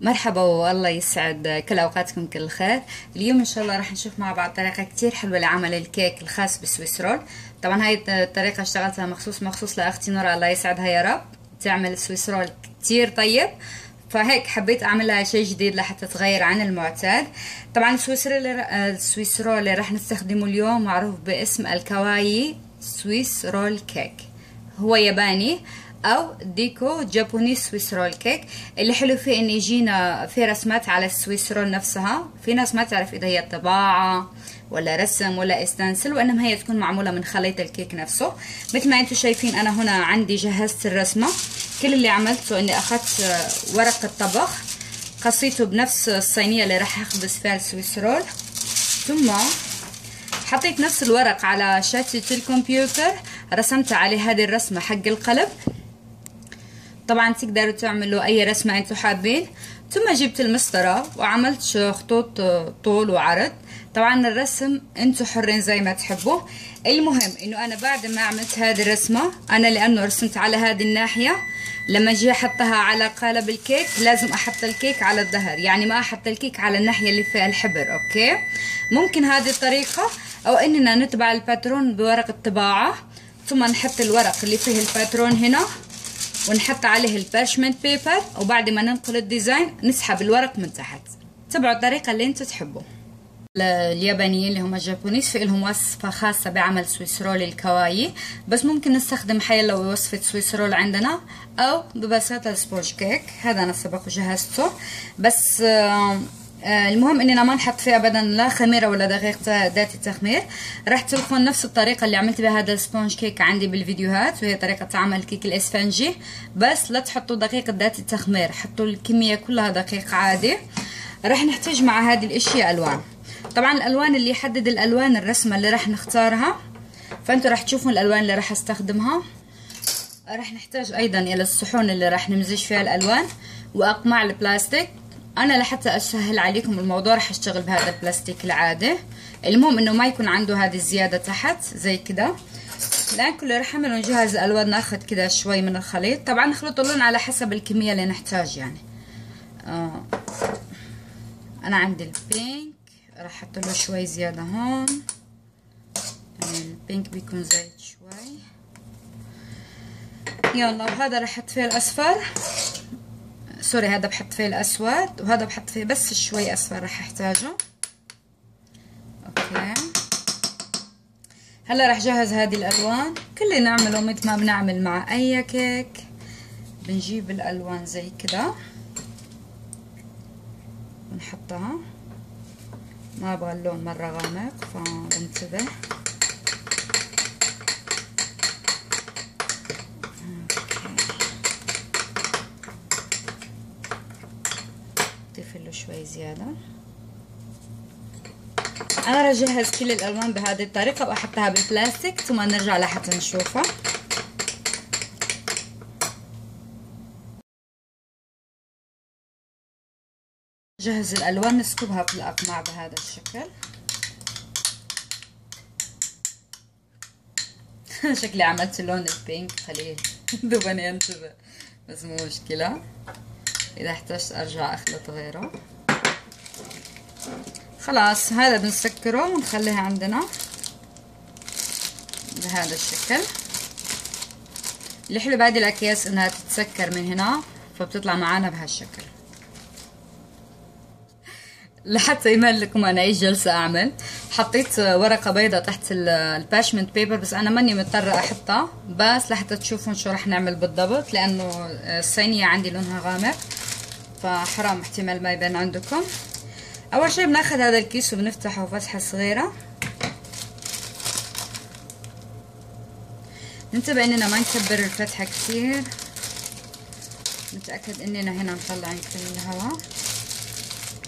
مرحبا والله يسعد كل أوقاتكم كل خير. اليوم إن شاء الله راح نشوف مع بعض طريقة كتير حلوة لعمل الكيك الخاص بال swiss roll. طبعا هاي الطريقة اشتغلتها مخصوص مخصوص لأختي نورا الله يسعدها يا رب تعمل swiss roll كتير طيب. فهيك حبيت اعمل لها شيء جديد لحتى تغير عن المعتاد. طبعا ال swiss roll ال swiss roll اللي راح نستخدمه اليوم معروف باسم ال kawaii swiss roll cake. هو ياباني. أو deco Japanese swiss roll cake. اللي حلو فيه ان يجينا في رسمات على ال swiss roll نفسها. في ناس ما تعرف إذا هي طباعة ولا رسم ولا stencil وإنما هي تكون معمولة من خليط الكيك نفسه. مثل ما أنتم شايفين أنا هنا عندي جهزت الرسمة. كل اللي عملته إني أخذت ورق الطبخ قصيته بنفس الصينية اللي راح أخبز فيها السويس رول. ثم حطيت نفس الورق على شاشة الكمبيوتر. رسمت عليه هذه الرسمة حق القلب. طبعا تقدروا تعملوا أي رسمة أنتم حابين. ثم جبت المسطرة وعملت خطوط طول وعرض. طبعا الرسم أنتم حرين زي ما تحبوا المهم إنه أنا بعد ما عملت هذه الرسمة أنا لأنه رسمت على هذه الناحية لما أجي أحطها على قالب الكيك لازم أحط الكيك على الظهر. يعني ما أحط الكيك على الناحية اللي فيها الحبر okay؟ ممكن هذه الطريقة أو إننا نتبع الباترون بورق الطباعة ثم نحط الورق اللي فيه الباترون هنا. ونحط عليه ال parchment paper وبعد ما ننقل ال design نسحب الورق من تحت. تبعوا الطريقة اللي أنتوا تحبوا اليابانيين اللي هم ال Japanese في لهم وصفة خاصة بعمل swiss roll ال kawaii بس ممكن نستخدم حيالله وصفة swiss roll عندنا أو ببساطة ال sponge cake. هذا أنا سبق وجهزته. بس آه المهم إننا ما نحط فيه ابدا لا خميرة ولا دقيق ذات التخمير راح تلقون نفس الطريقة اللي عملت بها هذا ال sponge cake عندي بالفيديوهات وهي طريقة عمل كيك الإسفنجي. بس لا تحطوا دقيق ذات التخمير حطوا الكمية كلها دقيق عادي. راح نحتاج مع هذه الأشياء ألوان. طبعا الألوان اللي يحدد الألوان الرسمة اللي راح نختارها. فأنتوا راح تشوفون الألوان اللي راح أستخدمها. راح نحتاج أيضا إلى الصحون اللي راح نمزج فيها الألوان. واقماع البلاستيك. أنا لحتى أسهل عليكم الموضوع راح أشتغل بهذا البلاستيك العادي. المهم إنه ما يكون عنده هذه الزيادة تحت زي كده. الان كل راح اعمل نجهز الالوان ناخذ كده شوي من الخليط. طبعا نخلط اللون على حسب الكمية اللي نحتاج يعني. آه. أنا عندي البينك راح أحط له شوي زيادة هون. يعني ال pink بيكون زايد شوي. يلا وهذا راح أحط فيه الأصفر. sorry هذا بحط فيه الأسود وهذا بحط فيه بس شوي اصفر راح أحتاجه. okay. هلا راح جهز هذه الألوان. كل نعمله مثل ما بنعمل مع أي كيك بنجيب الألوان زي كده. ونحطها ما أبغى اللون مرة غامق فبنتبه نضيف له شوي زيادة. أنا راح أجهز كل الألوان بهذه الطريقة وأحطها بالبلاستيك ثم نرجع لحتى نشوفها. جهز الألوان نسكبها في الأقماع بهذا الشكل. شكلي عملت لون البينك خليه دوبني انتبه بس مو مشكلة. إذا احتجت أرجع أخلط غيره. خلاص هذا بنسكره ونخليه عندنا بهذا الشكل. الحلو بهذه الأكياس إنها تتسكر من هنا فبتطلع معانا بهالشكل. لحتى يبان لكم أنا إيش جالسه أعمل. حطيت ورقة بيضة تحت ال parchment paper بس أنا ماني مضطرة أحطها. بس لحتى تشوفون شو رح نعمل بالضبط لأنه الصينية عندي لونها غامق فحرام احتمال ما يبان عندكم. أول شي بناخذ هذا الكيس وبنفتحه فتحة صغيرة. ننتبه إننا ما نكبر الفتحة كثير. نتأكد إننا هنا نطلع كل الهواء.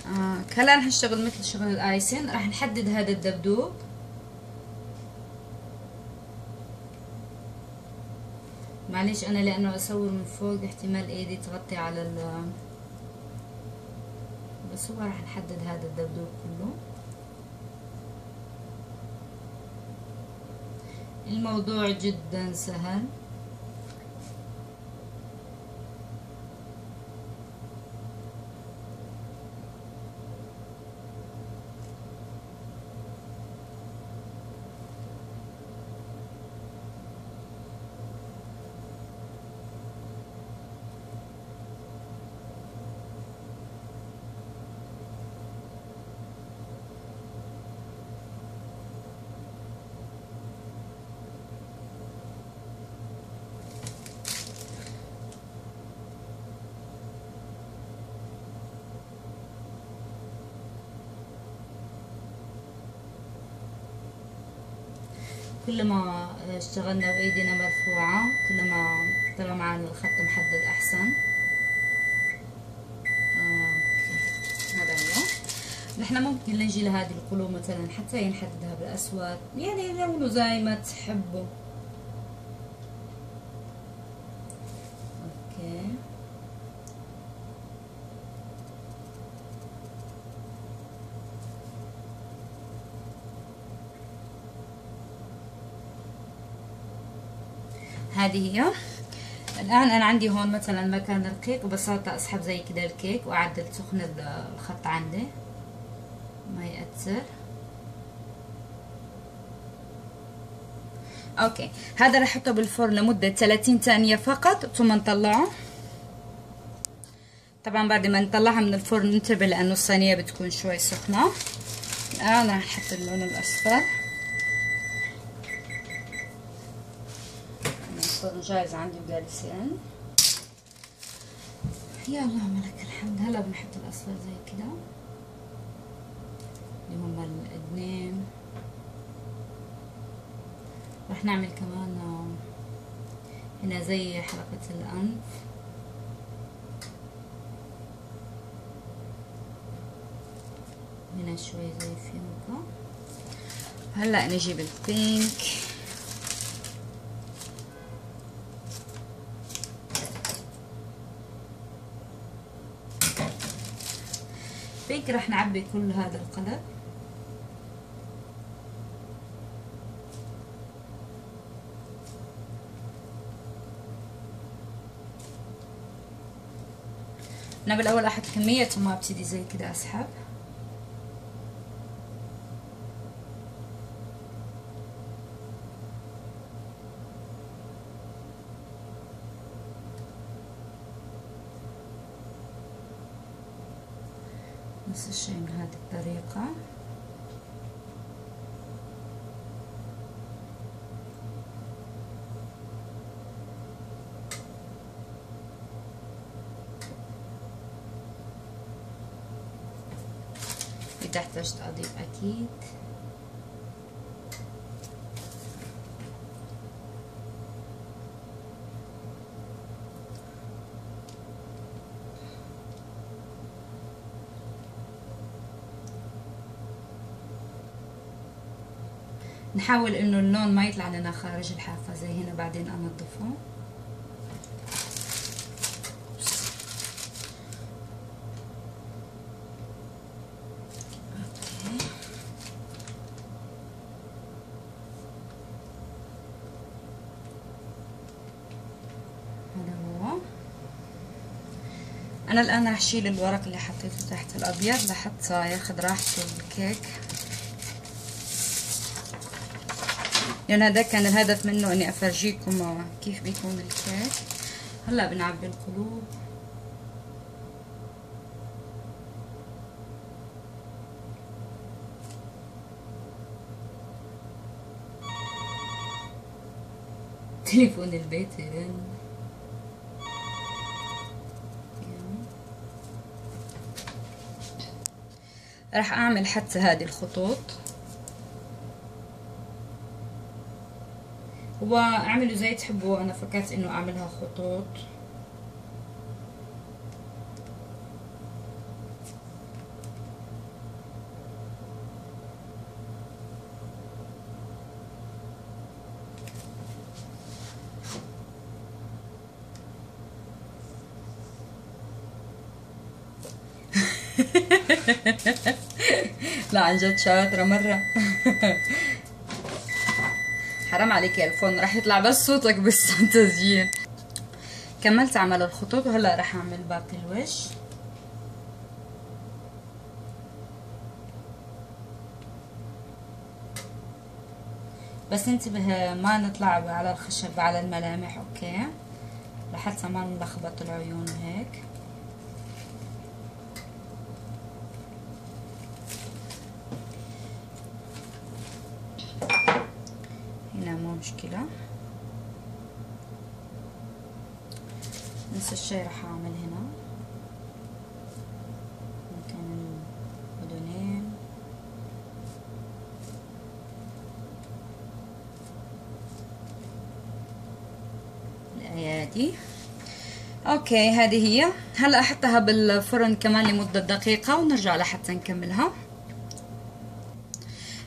آه رح نشتغل مثل شغل الايسن رح نحدد هذا الدبدوب. معليش أنا لأنه اصور من فوق احتمال إيدي تغطي على ال بس هو راح نحدد هذا الدبدوب كله. الموضوع جدا سهل. كل ما اشتغلنا بأيدينا مرفوعة كل ما طلع معنا الخط محدد أحسن. هذا هو. نحن ممكن نجي لهذه القلوب مثلا حتى ينحددها بالاسود يعني لونه زي ما تحبوا هذه هي. الآن أنا عندي هون مثلا مكان الكيك وببساطة أسحب زي كده الكيك وأعدل ثخن الخط عندي. ما يأثر. okay. هذا رح احطه بالفرن لمدة 30 ثانية فقط ثم نطلعه. طبعا بعد ما نطلعها من الفرن ننتبه لأنه الصينية بتكون شوي سخنة. الآن رح نحط اللون الأصفر. الفرن جاهز عندي وجالسين يا اللهم لك الحمد. هلا بنحط الاصفر زي كده. اللي هم الاذنين رح نعمل كمان هنا زي حلقة الأنف. هنا شوي زي فيونكة هلا نجيب البينك. بينك رح نعبي كل هذا القلب أنا بالأول أحط كمية ثم ابتدي زي كده أسحب. نفس الشيء من هذه الطريقة. إذا احتجت أضيف أكيد. نحاول إنه اللون ما يطلع لنا خارج الحافة زي هنا بعدين انضفه أنا الآن راح أشيل الورق اللي حطيته تحت الأبيض لحتى ياخذ راحته الكيك. لأن هذا كان الهدف منه إني أفرجيكم كيف بيكون الكيك. هلأ بنعبي القلوب. تليفون البيت يرن. راح أعمل حتى هذه الخطوط. واعملوا زي تحبوا. أنا فكرت إنه أعملها خطوط. لا عن جد شاطرة مرة. حرام عليك يا الفون راح يطلع بس صوتك بالتسجيل كملت عمل الخطوط وهلا راح أعمل باقي الوش. بس انتبه ما نطلع على الخشب على الملامح أوكي؟ لحتى ما نلخبط العيون وهيك نفس الشيء راح أعمل هنا. ممكن الاذنين الأيادي. أوكي هذه هي. هلا أحطها بالفرن كمان لمدة دقيقة ونرجع لحتى نكملها.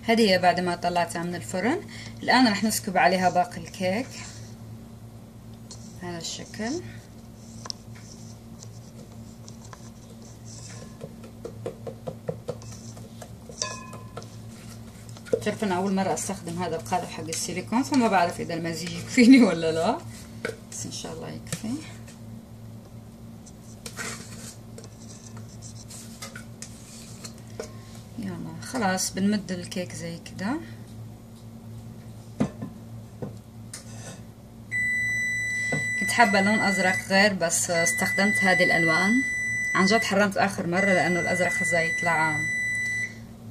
هذه هي بعد ما طلعتها من الفرن. الآن راح نسكب عليها باقي الكيك. بهذا الشكل. تعرف أنا أول مرة أستخدم هذا القالب حق السيليكون فما بعرف إذا المزيج يكفيني ولا لا. بس إن شاء الله يكفي. يلا خلاص بنمد الكيك زي كده. كنت حابة لون أزرق غير بس استخدمت هذه الألوان. عن جد حرمت آخر مرة لأنه الأزرق خزا يطلع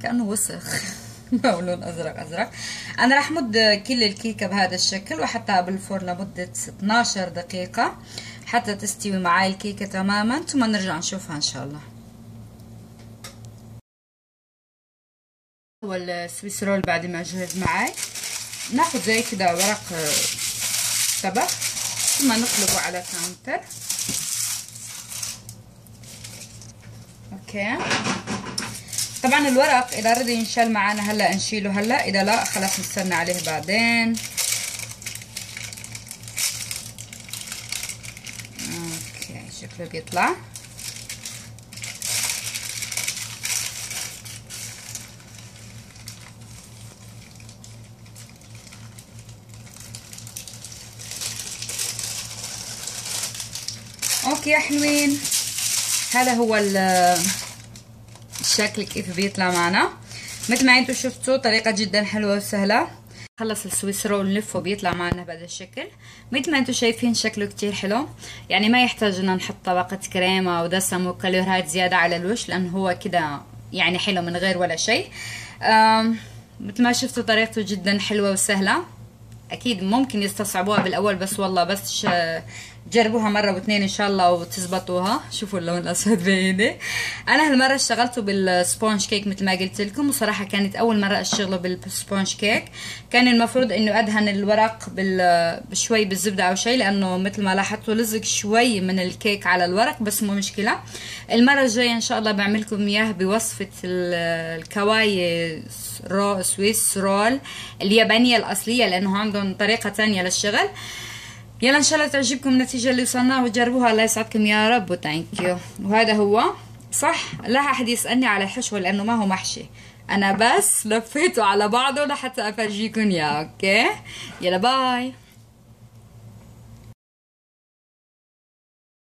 كأنه وسخ. أو لون أزرق أزرق. أنا راح مد كل الكيكة بهذا الشكل واحطها بالفرن لمدة 12 دقيقة. حتى تستوي معي الكيكة تماما ثم نرجع نشوفها إن شاء الله. وال swiss roll بعد ما جهز معي ناخذ زي كده ورق طبخ ثم نقلبه على counter. okay. طبعا الورق اذا رضي ينشال معنا هلأ نشيله هلأ إذا لا خلاص نستنى عليه بعدين. okay شكله بيطلع. okay يا حلوين هذا هو الشكل كيف بيطلع معنا. مثل ما أنتم شفتوا طريقة جدا حلوة وسهلة. خلص السويس رول نلفه بيطلع معنا بهذا الشكل. مثل ما أنتم شايفين شكله كتير حلو. يعني ما يحتاج ان نحط طبقة كريمة ودسم وكالوريات زيادة على الوش لأنه هو كده يعني حلو من غير ولا شيء. مثل ما شفتوا طريقته جدا حلوة وسهلة. أكيد ممكن يستصعبوها بالأول بس والله بس جربوها مرة واثنين إن شاء الله وتزبطوها. شوفوا اللون الأسود بايدي أنا هالمرة اشتغلته بال sponge cake مثل ما قلت لكم وصراحة كانت أول مرة أشتغله بال sponge cake. كان المفروض إنه أدهن الورق بشوي بالزبدة أو شيء لأنه مثل ما لاحظتوا لزق شوي من الكيك على الورق بس مو مشكلة. المرة الجاية إن شاء الله بعملكم إياه بوصفة ال kawaii roll swiss roll اليابانية الأصلية لأنه عندهم طريقة تانية للشغل. يلا إن شاء الله تعجبكم النتيجة اللي وصلناها وجربوها. الله يسعدكم يا رب. و thank you وهذا هو. صح؟ لا أحد يسألني على الحشوة لأنه ما هو محشي. أنا بس لفيته على بعضه لحتى افرجيكم اياه okay. يلا bye